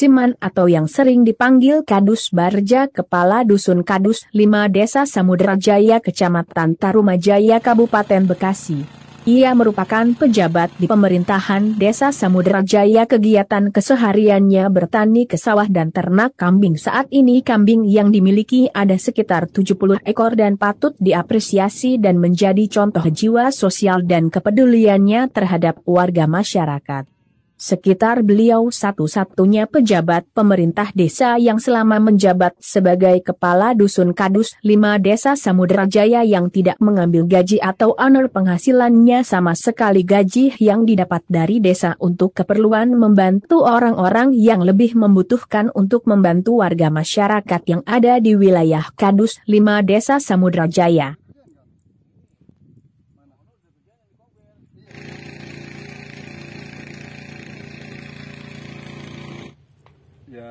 Siman atau yang sering dipanggil Kadus Barja Kepala Dusun Kadus 5 Desa Samudera Jaya Kecamatan Tarumajaya Kabupaten Bekasi. Ia merupakan pejabat di pemerintahan Desa Samudera Jaya kegiatan kesehariannya bertani ke sawah dan ternak kambing. Saat ini kambing yang dimiliki ada sekitar 70 ekor dan patut diapresiasi dan menjadi contoh jiwa sosial dan kepeduliannya terhadap warga masyarakat. Sekitar beliau satu-satunya pejabat pemerintah desa yang selama menjabat sebagai kepala dusun kadus 5 desa Samudera Jaya yang tidak mengambil gaji atau honor penghasilannya sama sekali gaji yang didapat dari desa untuk keperluan membantu orang-orang yang lebih membutuhkan untuk membantu warga masyarakat yang ada di wilayah kadus 5 desa Samudera Jaya.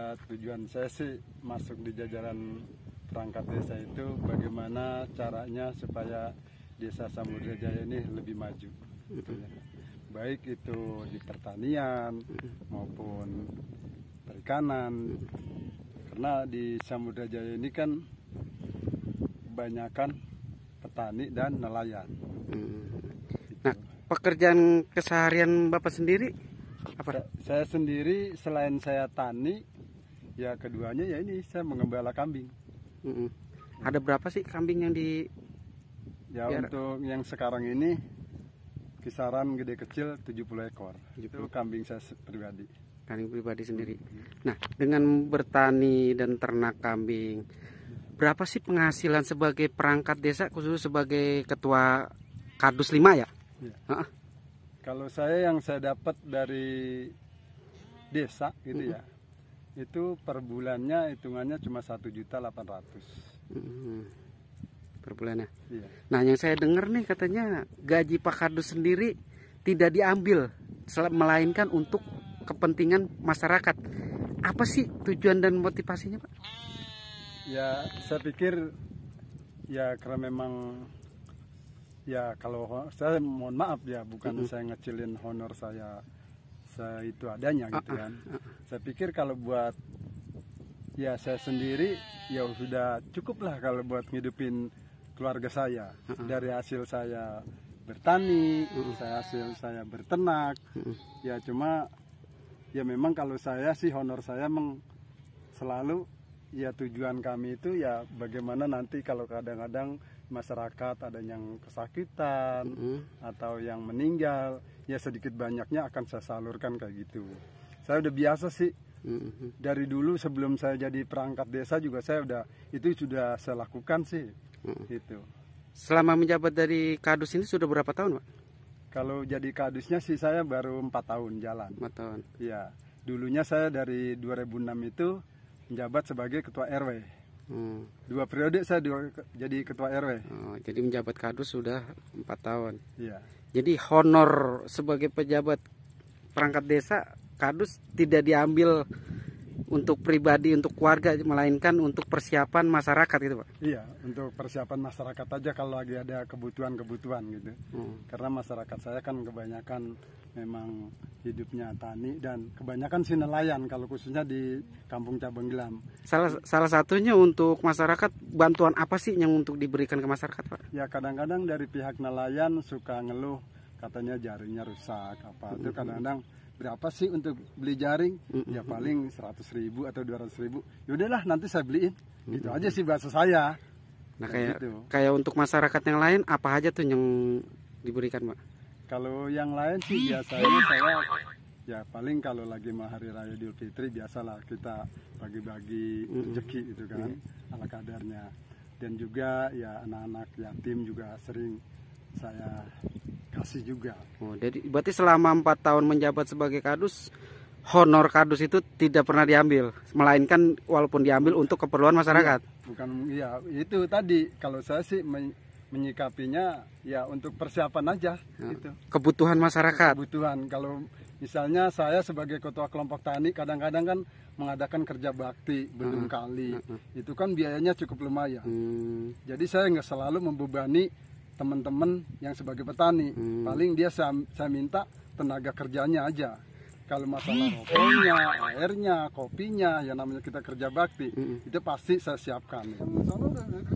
Ya tujuan saya sih masuk di jajaran perangkat desa itu bagaimana caranya supaya desa Samudra Jaya ini lebih maju gitu ya. baik itu di pertanian maupun perikanan karena di Samudra Jaya ini kan kebanyakan petani dan nelayan Nah, pekerjaan keseharian Bapak sendiri apa? Sa- saya sendiri selain saya tani ya keduanya ya ini saya mengembala kambing Mm-mm. Ada berapa sih kambing yang di Ya Biar- untuk yang sekarang ini kisaran gede kecil 70 ekor. Itu 70. kambing saya pribadi. kambing pribadi sendiri? Nah, dengan bertani dan ternak kambing, berapa sih penghasilan sebagai perangkat desa khusus sebagai ketua Kadus 5 ya? Kalau saya yang saya dapat dari desa gitu ya. Itu per bulannya hitungannya cuma 1.800. Mm, Per bulannya. Iya. Nah, yang saya dengar nih katanya gaji Pak Kadus sendiri tidak diambil, melainkan untuk kepentingan masyarakat. Apa sih tujuan dan motivasinya, Pak? Ya, saya pikir ya karena memang ya kalau saya mohon maaf ya bukan Mm-mm. saya ngecilin honor saya itu adanya gitu Ah, ah, kan. Saya pikir kalau buat ya saya sendiri ya sudah cukup lah kalau buat ngidupin keluarga saya. Dari hasil saya bertani, saya hasil saya berternak. Ya cuma ya memang kalau saya sih honor saya meng selalu ya tujuan kami itu ya bagaimana nanti kalau kadang-kadang masyarakat ada yang kesakitan Mm, atau yang meninggal ya sedikit banyaknya akan saya salurkan kayak gitu. Saya udah biasa sih. Mm, dari dulu sebelum saya jadi perangkat desa juga saya udah itu sudah saya lakukan sih. Mm. gitu. Selama menjabat dari Kadus ini sudah berapa tahun, Pak? kalau jadi kadusnya sih saya baru empat tahun jalan. Empat tahun. ya dulunya saya dari 2006 itu menjabat sebagai ketua RW Hmm. dua periode saya dua- jadi ketua RW Oh, jadi menjabat Kadus sudah empat tahun. iya Jadi honor sebagai pejabat perangkat desa Kadus tidak diambil untuk pribadi untuk keluarga melainkan untuk persiapan masyarakat gitu pak. Iya, untuk persiapan masyarakat aja kalau lagi ada kebutuhan-kebutuhan gitu. Hmm. Karena masyarakat saya kan kebanyakan memang hidupnya tani dan kebanyakan sih nelayan kalau khususnya di Kampung Cabang Gelam. Salah salah satunya untuk masyarakat bantuan apa sih yang untuk diberikan ke masyarakat pak? Ya kadang-kadang dari pihak nelayan suka ngeluh katanya jaringnya rusak apa. Itu kadang-kadang berapa sih untuk beli jaring? Ya paling 100 ribu atau 200 ribu. Yaudahlah nanti saya beliin. Gitu aja sih bahasa saya. Nah Kayak kayak gitu. kayak untuk masyarakat yang lain apa aja tuh yang diberikan pak? Kalau yang lain sih biasanya saya ya paling kalau lagi mau hari raya Idul Fitri biasalah kita bagi-bagi rezeki gitu kan ala kadarnya. Dan juga ya anak-anak yatim juga sering saya kasih juga. Oh, jadi berarti selama empat tahun menjabat sebagai kadus, honor kadus itu tidak pernah diambil, melainkan walaupun diambil untuk keperluan masyarakat. Bukan ya itu tadi kalau saya sih menyikapinya ya untuk persiapan aja gitu. Kebutuhan masyarakat. kebutuhan. Kalau misalnya saya sebagai ketua kelompok tani kadang-kadang kan mengadakan kerja bakti belum kali, itu kan biayanya cukup lumayan. Hmm, Jadi saya nggak selalu membebani teman-teman yang sebagai petani. Hmm. Paling dia saya, saya minta tenaga kerjanya aja. Kalau masalah rokoknya, airnya, kopinya, yang namanya kita kerja bakti, itu pasti saya siapkan.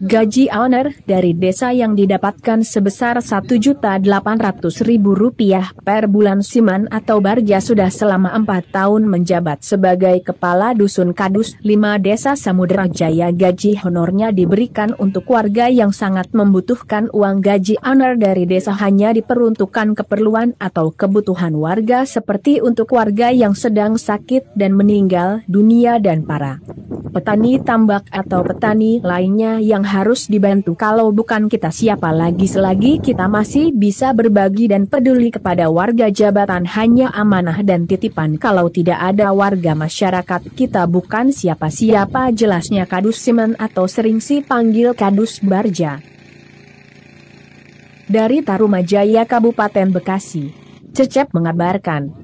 Gaji owner dari desa yang didapatkan sebesar Rp1.800.000 per bulan Siman atau Barja sudah selama empat tahun menjabat sebagai Kepala Dusun Kadus 5 Desa Samudera Jaya. Gaji honornya diberikan untuk warga yang sangat membutuhkan uang gaji owner dari desa hanya diperuntukkan keperluan atau kebutuhan warga seperti untuk warga yang sedang sakit dan meninggal dunia dan para petani tambak atau petani lainnya yang harus dibantu kalau bukan kita siapa lagi selagi kita masih bisa berbagi dan peduli kepada warga jabatan hanya amanah dan titipan kalau tidak ada warga masyarakat kita bukan siapa-siapa jelasnya Kadus Simen atau sering si panggil Kadus Barja. Dari Tarumajaya Kabupaten Bekasi, Cecep mengabarkan.